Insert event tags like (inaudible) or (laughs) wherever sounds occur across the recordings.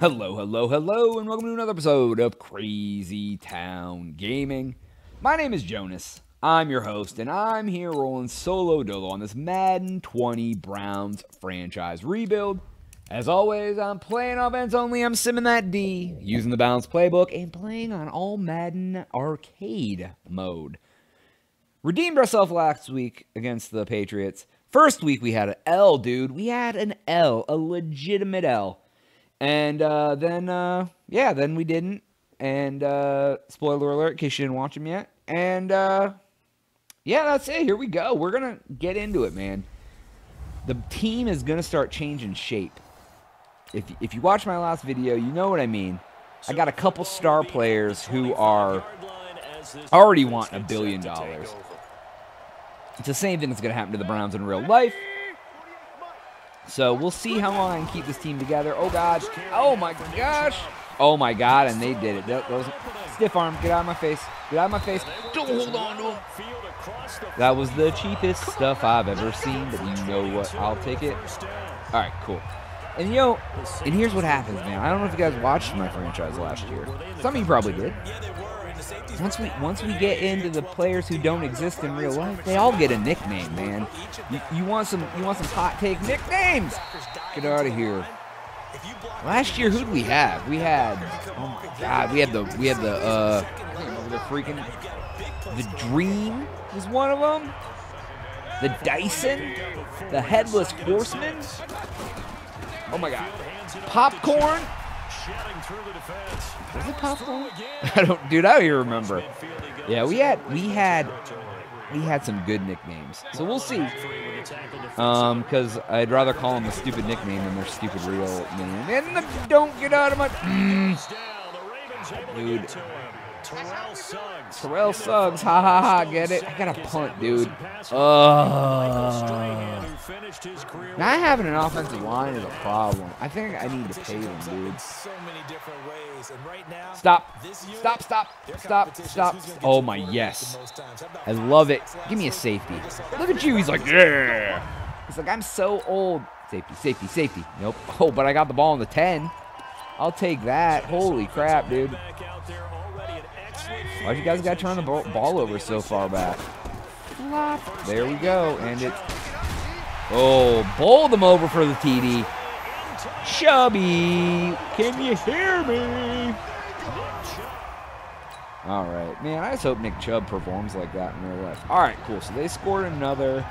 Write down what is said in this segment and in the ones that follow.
Hello, hello, hello, and welcome to another episode of Crazy Town Gaming. My name is Jonaas. I'm your host, and I'm here rolling solo dolo on this Madden 20 Browns franchise rebuild. As always, I'm playing offense only. I'm simming that D, using the balanced playbook, and playing on all Madden arcade mode. Redeemed ourselves last week against the Patriots. First week we had an L, dude. We had an L, a legitimate L. And uh, then, uh, yeah, then we didn't. And uh, spoiler alert, in case you didn't watch them yet. And uh, yeah, that's it. Here we go. We're going to get into it, man. The team is going to start changing shape. If, if you watch my last video, you know what I mean. I got a couple star players who are already want a billion dollars. It's the same thing that's going to happen to the Browns in real life. So we'll see how long I can keep this team together. Oh, gosh. Oh, my gosh. Oh, my God. And they did it. That was stiff arm. Get out of my face. Get out of my face. Don't hold on to him. That was the cheapest stuff I've ever seen. But you know what? I'll take it. All right, cool. And you know, and here's what happens, man. I don't know if you guys watched my franchise last year. Some of you probably did. Once we once we get into the players who don't exist in real life, they all get a nickname, man. You, you want some you want some hot take nicknames? Get out of here. Last year, who'd we have? We had oh my god, we had the we had the uh the freaking the Dream was one of them. The Dyson, the Headless Horseman. Oh my god, popcorn. Was it popcorn? (laughs) I don't, dude. I don't even remember. Yeah, we had we had we had some good nicknames, so we'll see. Um, because I'd rather call them a stupid nickname than their stupid real name. And the, don't get out of my, mm, dude. Terrell Suggs, ha ha ha, get it? I got a punt, dude. Uh, not having an offensive line is a problem. I think I need to pay them, dude. Stop, stop, stop, stop, stop. Oh my, yes. I love it. Give me a safety. Look at you, he's like, yeah. He's like, I'm so old. Safety, safety, safety. Nope. (laughs) Oh, but I got the ball in the 10. I'll take that. Holy crap, dude. Why'd you guys got to turn the ball over so far back? There we go. And it. Oh, bowl them over for the TD. Chubby, can you hear me? All right, man. I just hope Nick Chubb performs like that in real life. All right, cool. So they scored another,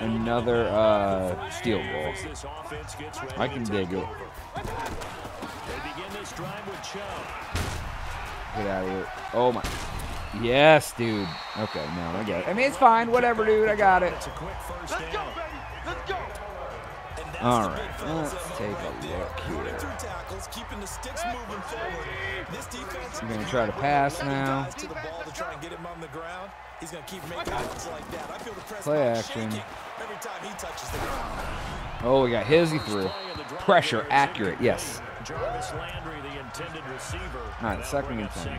another uh, steal goal. I can dig it. Get out of here. Oh, my. Yes, dude. Okay, no, I get it. I mean, it's fine. Whatever, dude. I got it. All right, let's take a look here. I'm going to try to pass now. Play action. Oh, we got his. He threw. Pressure, accurate. Yes. Jarvis Landry, the intended receiver. All right, second and ten.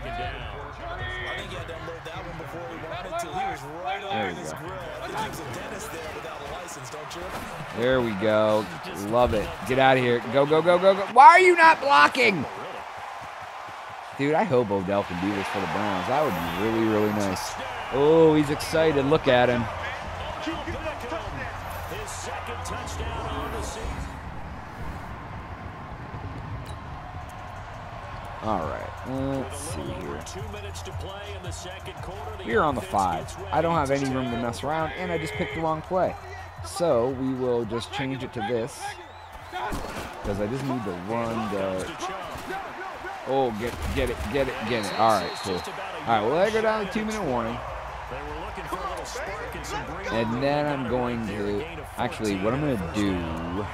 There we go. There we go. Love it. Get out of here. Go, go, go, go, go. Why are you not blocking? Dude, I hope Odell can do this for the Browns. That would be really, really nice. Oh, he's excited. Look at him. All right, let's see here. We're on the five. I don't have any room to mess around, and I just picked the wrong play. So we will just change it to this, because I just need to run the... Oh, get, get it, get it, get it. All right, cool. All right, well, I go down the two-minute warning. And then I'm going to... Actually, what I'm going to do...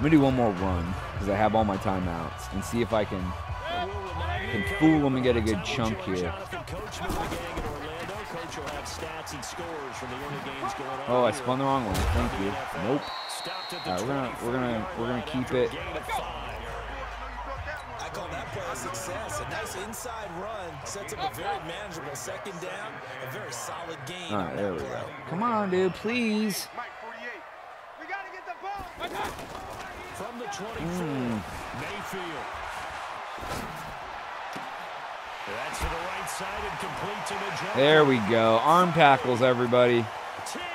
I'm going to do one more run because I have all my timeouts and see if I can, can fool them and get a good chunk here. Oh, I spun the wrong one. Thank you. Nope. All right, we're gonna we're gonna we're gonna keep it. I call that play a success. A nice inside run sets up a very manageable second down. A very solid game. All right, there we go. Come on, dude, please. From the 24, Hmm. Mayfield. That's to the right side and complete to the. There we go. Arm tackles, everybody. 10. And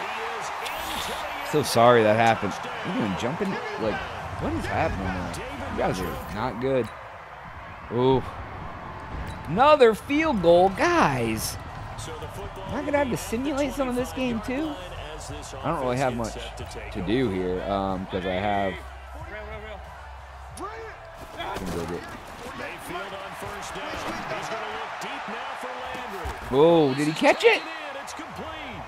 he is into the end So sorry that happened. Doing jumping? Like, what is happening? You guys are not good. Ooh. Another field goal, guys. Am I gonna have to simulate some of this game too? I don't really have much to do here um, because I have. Whoa! Did he catch it?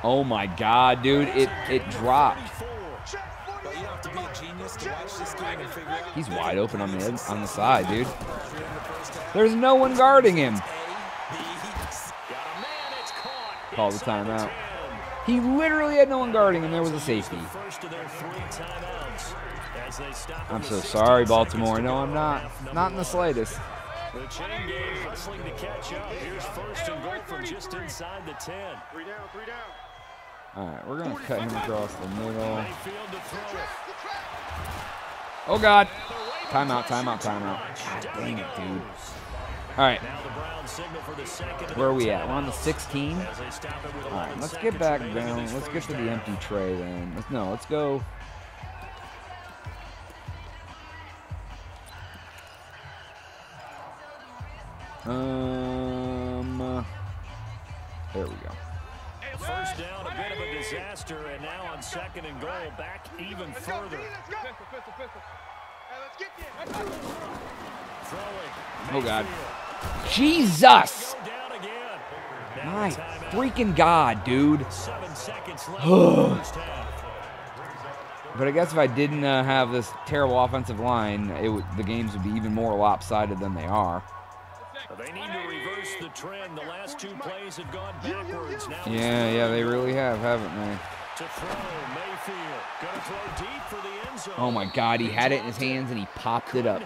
Oh my God, dude! It it dropped. 34. But you don't have to be a genius to watch this game and figure out. He's wide open on the on the side, dude. There's no one guarding him. Call the timeout. 10. He literally had no one guarding and There was a safety. First of their three timeouts as they stop I'm so sorry, Baltimore. No, I'm not. Not in the slightest. The chain gang hustling to catch up. Here's first and goal from just inside the 10. Three down, three down. All right, we're gonna cut him across the middle. Mayfield to throw it. Oh God! Timeout! Timeout! Timeout! God dang it, dude. All right, Now the Browns signal for the second. of where are we at? We're on the 16. as they stop it with All right, let's get back remaining down. Let's get to the empty tray then. Let's no. Let's go. Um. There we go. First down, a bit of a disaster, and now on second and goal, back even further. Let's go. Pistol, pistol, pistol. Hey, let's get there. Throwing. Oh, God. Mayfield. Jesus! Go down again. Now My freaking God, dude. Seven seconds left in the first half. But I guess if I didn't uh, have this terrible offensive line, it would, the games would be even more lopsided than they are. They need to reverse the trend. The last two plays have gone backwards. Now Yeah, yeah, they really have, haven't they? to throw. Mayfield gonna throw deep for the end zone. Oh my God, he had it in his hands and he popped it up.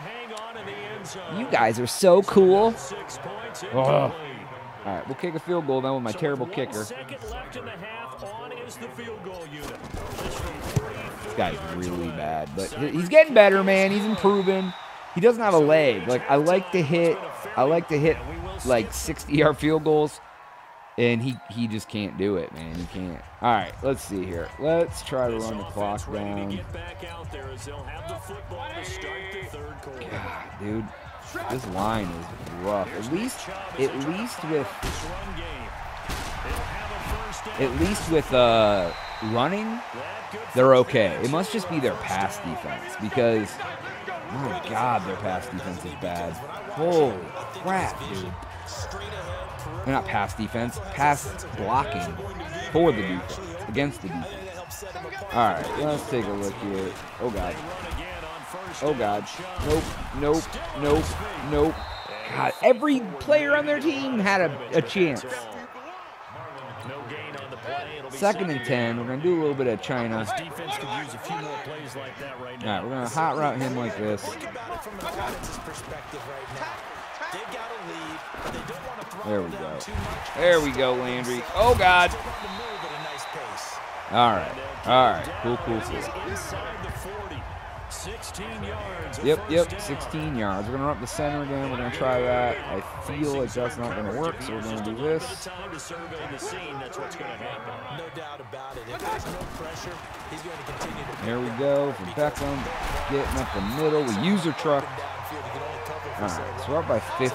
You guys are so cool. Ugh. All right, we'll kick a field goal then with my So terrible with kicker. One second left in the half. On is the field goal unit. This from 30, This guy's really bad, but he's getting better, man. He's improving. He doesn't have a leg. Like I like to hit, I like to hit like 60-yard field goals, and he he just can't do it, man. He can't. All right, let's see here. Let's try to This run the clock down. God, dude, this line is rough. At least, at least with at least with uh running, they're okay. It must just be their pass defense because, my God, their pass defense is bad. Holy crap, dude. They're not pass defense, pass blocking for the defense, against the defense. All right, let's take a look here. Oh God. Run again on first Oh. God. Nope. Nope. Nope. Nope. God, every player on their team had a, a chance. No gain on the play. It'll be Second and ten. We're gonna do a little bit of China. This defense could use a few more plays like that right now. right, we're gonna hot route him like this. Think about it from an offense's perspective right now. They've got to lead, There we go. There we go, Landry. Oh God. To. All right. All right. Cool. Cool. Cool. Inside the 40. 16 yards. Yep. Yep. 16 yards. We're gonna run up the center again. We're gonna try that. I feel like that's not gonna work, so we're do this. To going to going to continue to There we go for Beckham. Getting up the middle. We use her truck. Downfield. He can only cover for All so we're up by 15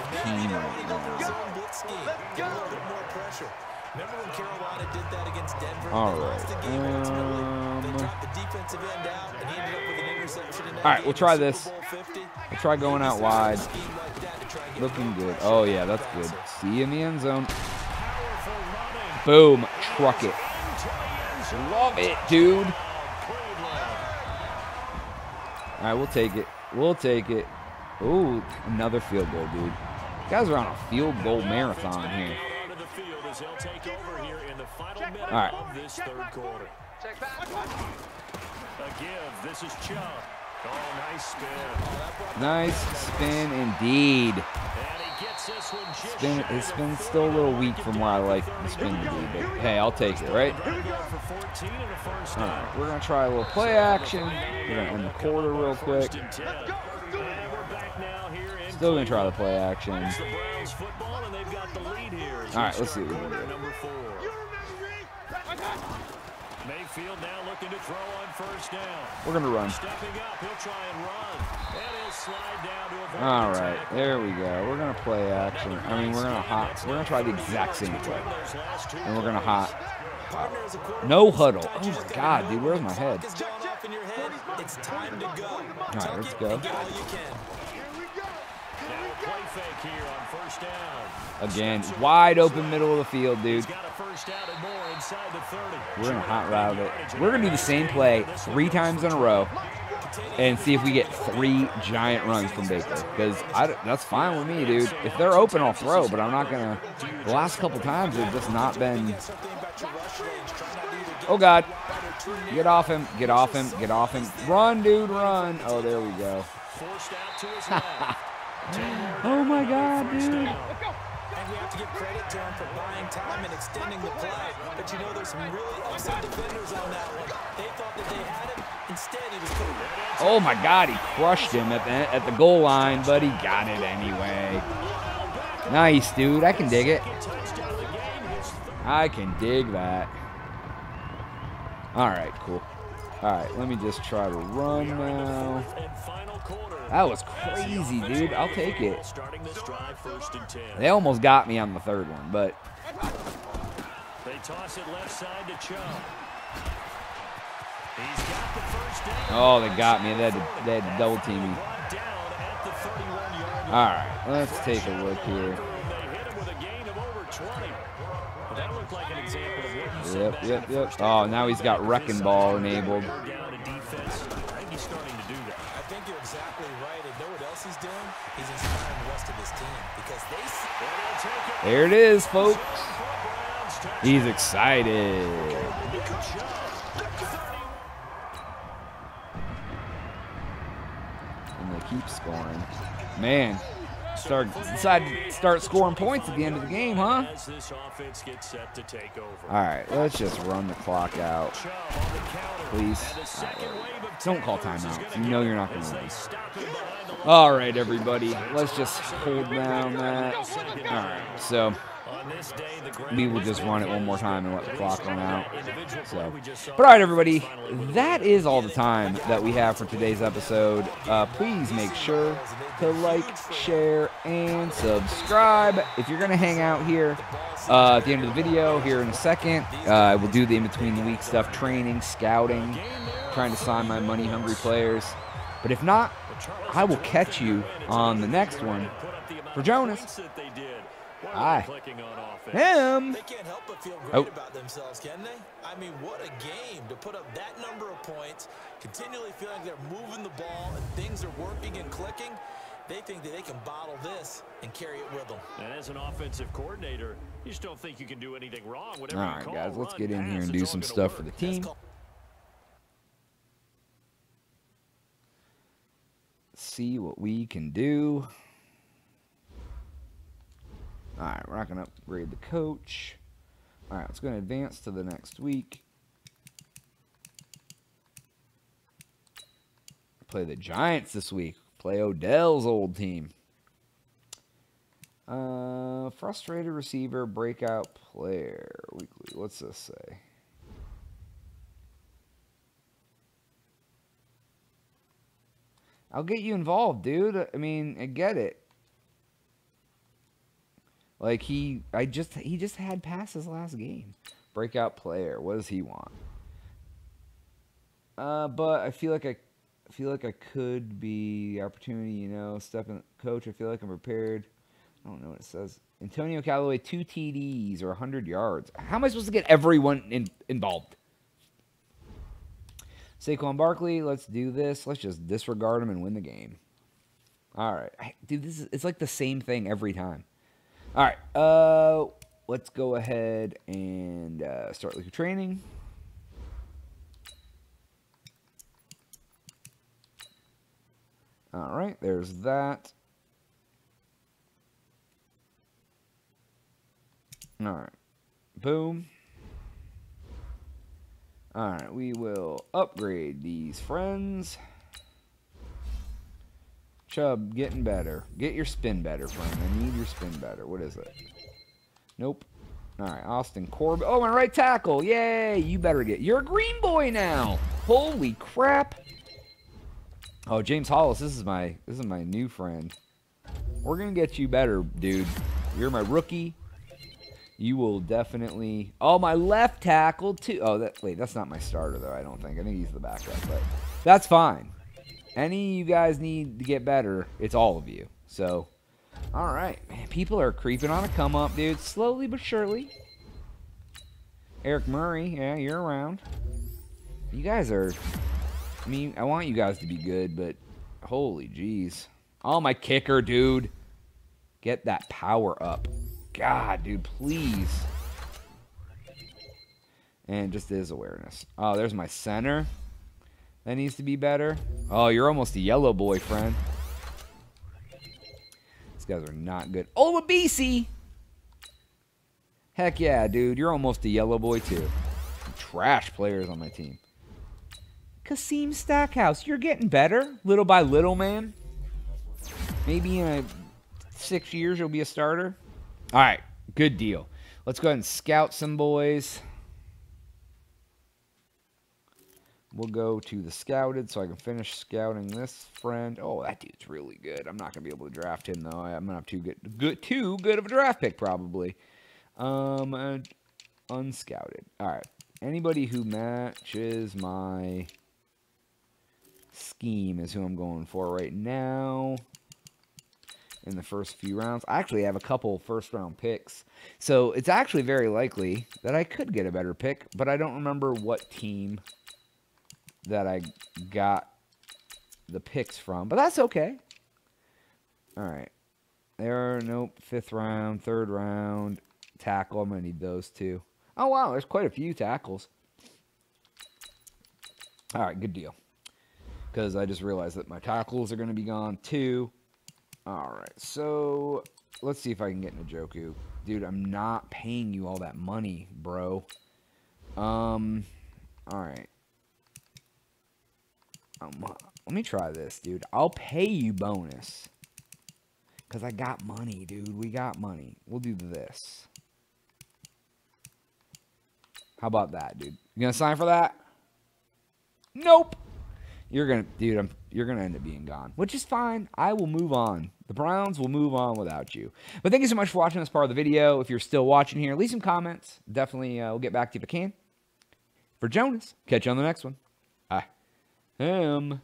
right now. Zone blitz scheme. Get a little bit more pressure. Remember when Carolina did that against Denver? All They right. lost the game ultimately. Um, They dropped the defensive end out, and he ended up with an interception in that All right, we'll try this. We'll try going out wide. Scheme like that to try and get Looking good. Oh yeah, that's good. See you in the end zone. Boom. Truck it. Into the end zone. Love it, dude. All right, we'll take it. We'll take it. Ooh, another field goal, dude. Guys are on a field goal marathon here. All right. this is Chubb. Oh, nice spin. Nice spin indeed. Spin, of been still a little weak from where I like the spin to be, but hey, I'll take it, right? They're going for 14 and a first All right, we're gonna try a little play action. We're gonna end the quarter real quick. Still gonna try the play action. It's the Browns football, and they've got the lead here. as All we right, let's see what we can do. Mayfield now looking to throw on first down. We're gonna run. Stepping up, he'll try and run. And he'll slide down to avoid All the there we go. We're gonna play action. I mean, we're gonna hot. We're gonna try the exact same play, Those last two and we're gonna hot. Partner as a quarterback, No huddle. Oh my God, dude, where's my head? clock is going off fake here on first down. Again, wide open middle of the field, dude. He's got a first down and more inside the 30. We're gonna hot route it. We're gonna do the same play three times in a row, and see if we get three giant runs from Baker. Because that's fine with me, dude. If they're open, I'll throw, but I'm not gonna. The last couple times have just not been. Something about your rush range. Try not to either get Oh God, wide or too narrow. get off him, get off him, get off him. Run, dude, run. Oh, there we go. (laughs) Forced out to his left. Oh my God, dude. And we have to give credit to him for buying time and extending the play. But you know, there's some really upset defenders on that one. They thought that they had him. Instead, he was Oh my God, he crushed him at the at the goal line, but he got it anyway. Nice, dude. I can dig it. I can dig that. All right, cool. All right, let me just try to run now. And final quarter. That was crazy, dude. I'll take it. Starting this drive first and 10. They almost got me on the third one, but They toss it left side to Chubb. He's got the first down. oh, they got me. They had to, they had to double team me. Brought down at the 31-yard line. All right, let's take a look here. They hit him with a gain of over 20. That looked like an example of what you said Yep, yep, yep. Oh, now he's got wrecking ball enabled. There it is, folks. He's excited. And they keep scoring. Man, start decide to start scoring points at the end of the game, huh? As this offense gets set to take over. All right, let's just run the clock out. Chubb on the counter. Please. And the second wave of Don't call timeouts. You know you're not gonna as they win. stop him behind the line. All right, everybody, let's just hold down that. All right, so On this day, the ground we will just run it one more time and let the clock run out. So, we just saw. but all right, everybody, that is all the time that we have for today's episode. Uh, please make sure to like, share, and subscribe. If you're gonna hang out here uh, at the end of the video here in a second, uh, we'll do the in between the week stuff, training, scouting, trying to sign my money hungry players. But if not, I will catch you on the next one. For Jonaas, Aye. him. They can't help but feel great Oh. about themselves, can they? I mean, what a game to put up that number of points, continually feeling like they're moving the ball and things are working and clicking. They think that they can bottle this and carry it with them. And as an offensive coordinator, you just don't think you can do anything wrong. Whatever All you call, guys, let's run, get in here and do some gonna stuff for the team. see what we can do. All right, we're not going to upgrade the coach. All right, let's go and advance to the next week. Play the Giants this week. Play Odell's old team. Uh, frustrated receiver, breakout player weekly. What's this say? I'll get you involved, dude. I mean, I get it. Like he, I just he just had passes last game. Breakout player. What does he want? Uh, but I feel like I, I feel like I could be the opportunity. You know, step in, coach. I feel like I'm prepared. I don't know what it says. Antonio Callaway, two TDs or 100 yards. How am I supposed to get everyone in, involved? Saquon Barkley, let's do this. Let's just disregard him and win the game. All right. Dude, this is it's like the same thing every time. All right. Uh let's go ahead and uh, start with training. All right, there's that. All right. Boom. All right, we will upgrade these friends. Chubb, getting better. Get your spin better, friend. I need your spin better. What is it? Nope. All right, Austin Corbett. Oh, my right tackle. Yay, you better get. You're a green boy now. Holy crap. Oh, James Hollis, this is my this is my new friend. We're gonna get you better, dude. You're my rookie. You will definitely. Oh, my left tackle too. Oh, that wait, that's not my starter though. I don't think. I think he's the backup, but that's fine. Any you guys need to get better, it's all of you. So, all right, man. People are creeping on a come up, dude. Slowly but surely. Eric Murray, yeah, you're around. You guys are. I mean, I want you guys to be good, but holy jeez. Oh, my kicker, dude. Get that power up. God, dude, please. And just his awareness. Oh, there's my center. That needs to be better. Oh, you're almost a yellow boy, friend. These guys are not good. Oh, a BC! Heck yeah, dude. You're almost a yellow boy, too. Trash players on my team. Kasim Stackhouse, you're getting better. Little by little, man. Maybe in a six years you'll be a starter. All right, good deal. Let's go ahead and scout some boys. We'll go to the scouted so I can finish scouting this friend. Oh, that dude's really good. I'm not going to be able to draft him, though. I'm have too good, good, too good of a draft pick, probably. Um, uh, unscouted. All right. Anybody who matches my scheme is who I'm going for right now in the first few rounds. I actually have a couple first round picks. So it's actually very likely that I could get a better pick, but I don't remember what team that I got the picks from. But that's okay. All right. There, are, nope. Fifth round, third round, tackle. I'm going to need those two. Oh, wow. There's quite a few tackles. All right, good deal. Because I just realized that my tackles are going to be gone too. All right, so let's see if I can get Njoku. Dude, I'm not paying you all that money, bro. Um, all right. Um, let me try this, dude. I'll pay you bonus. Because I got money, dude. We got money. We'll do this. How about that, dude? You gonna sign for that? Nope. You're gonna, dude. I'm, you're gonna end up being gone, which is fine. I will move on. The Browns will move on without you. But thank you so much for watching this part of the video. If you're still watching here, leave some comments. Definitely, uh, we'll get back to you if I can. For Jonaas, catch you on the next one. I am.